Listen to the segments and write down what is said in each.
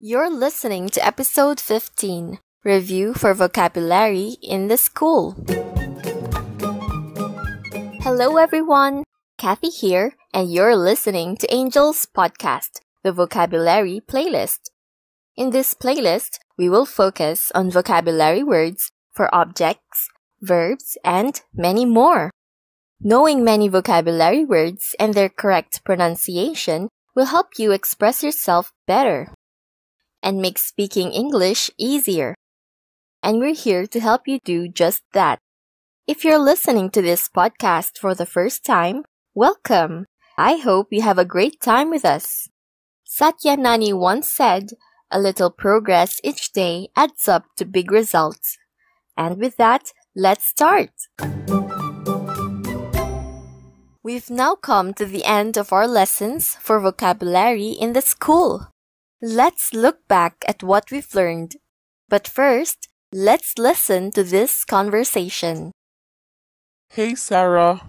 You're listening to episode 15 Review for Vocabulary in the School. Hello, everyone. Kathy here, and you're listening to Angel's podcast, the Vocabulary Playlist. In this playlist, we will focus on vocabulary words for objects, verbs, and many more. Knowing many vocabulary words and their correct pronunciation will help you express yourself better and make speaking English easier. And we're here to help you do just that. If you're listening to this podcast for the first time, welcome. I hope you have a great time with us. Satya Nani once said, a little progress each day adds up to big results. And with that, let's start. We've now come to the end of our lessons for vocabulary in the school. Let's look back at what we've learned. But first, let's listen to this conversation. Hey Sarah,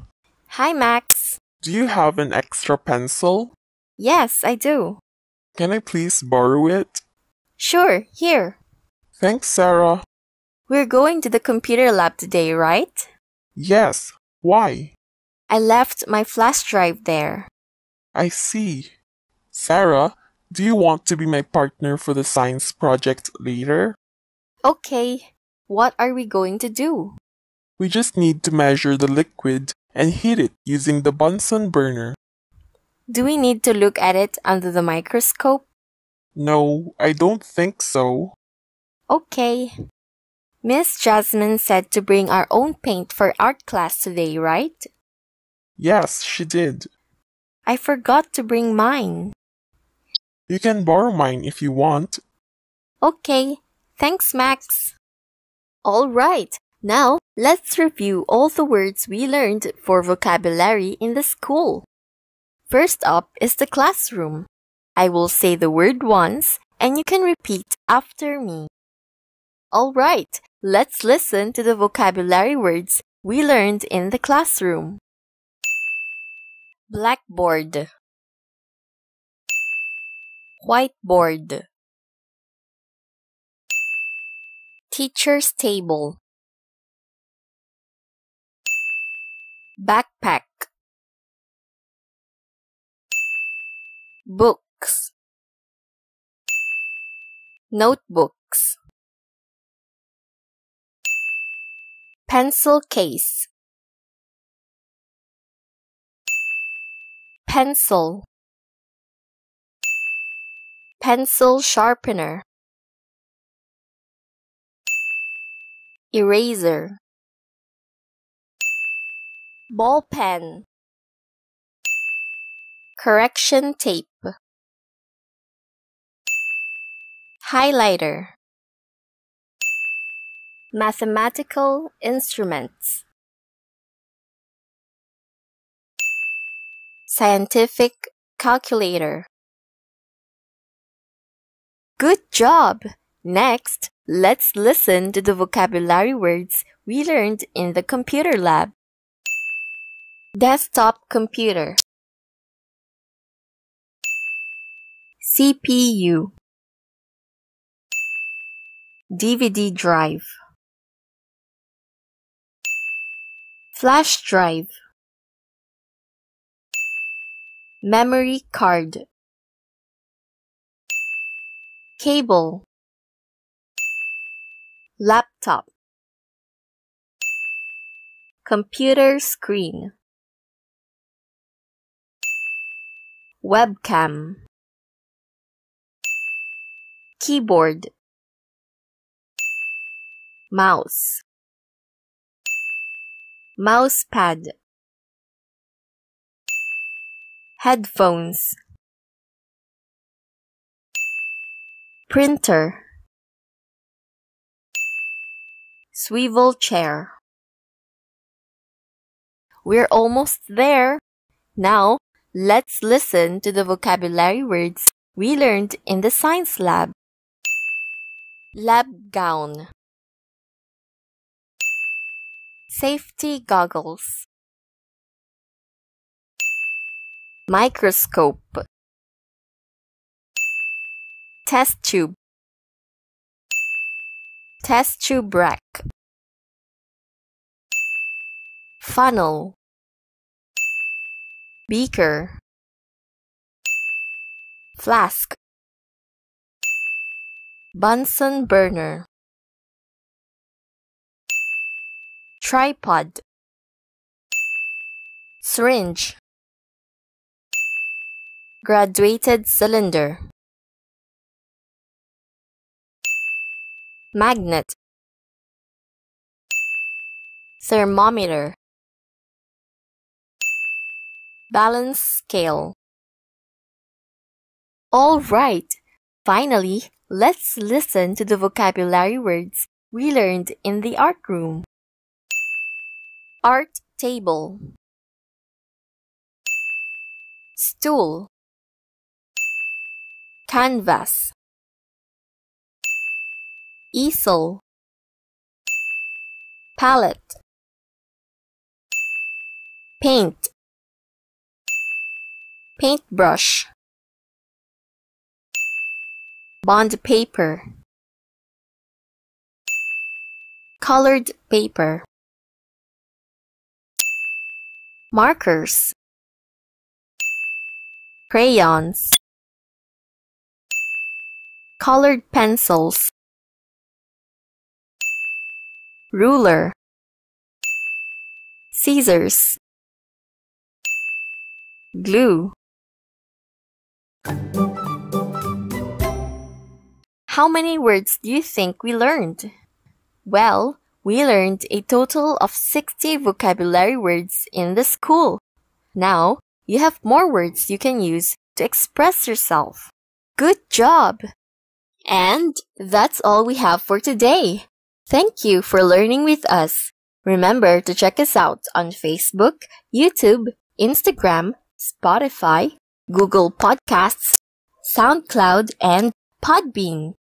Hi, Max. do you have an extra pencil? Yes, I do. Can I please borrow it? Sure, here. Thanks, Sarah. We're going to the computer lab today, right? Yes. Why? I left my flash drive there. I see. Sarah, do you want to be my partner for the science project later? Okay, what are we going to do? We just need to measure the liquid and heat it using the Bunsen burner. Do we need to look at it under the microscope? No, I don't think so. Okay. Miss Jasmine said to bring our own paint for art class today, right? Yes, she did. I forgot to bring mine. You can borrow mine if you want. Okay, thanks, Max. All right, now let's review all the words we learned for vocabulary in the school. First up is the classroom. I will say the word once and you can repeat after me. All right, let's listen to the vocabulary words we learned in the classroom. Blackboard, whiteboard, teacher's table, backpack, books, notebooks, pencil case, pencil, pencil sharpener, eraser, ball pen, correction tape, highlighter, mathematical instruments, scientific calculator. Good job! Next, let's listen to the vocabulary words we learned in the computer lab. Desktop computer. CPU. DVD drive. Flash drive. Memory card. Cable. Laptop. Computer screen. Webcam. Keyboard. Mouse. mouse pad Headphones. Printer. Swivel chair. We're almost there. Now, let's listen to the vocabulary words we learned in the science lab. Lab gown. Safety goggles. Microscope. Test tube, test tube rack, funnel, beaker, flask, Bunsen burner, tripod, syringe, graduated cylinder, magnet, thermometer, balance scale. All right, finally, let's listen to the vocabulary words we learned in the art room. Art table, stool, canvas, easel, palette, paint, paintbrush, bond paper, colored paper, markers, crayons, colored pencils, ruler, scissors, glue. How many words do you think we learned? Well, we learned a total of 60 vocabulary words in the school. Now, you have more words you can use to express yourself. Good job! And that's all we have for today. Thank you for learning with us. Remember to check us out on Facebook, YouTube, Instagram, Spotify, Google Podcasts, SoundCloud, and Podbean.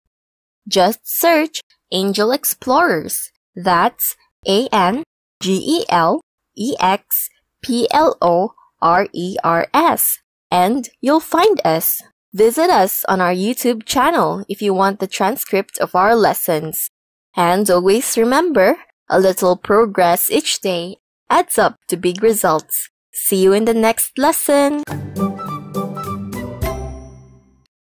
Just search Angel Explorers. That's A N G E L E X P L O R E R S. And you'll find us. Visit us on our YouTube channel if you want the transcript of our lessons. And always remember, a little progress each day adds up to big results. See you in the next lesson.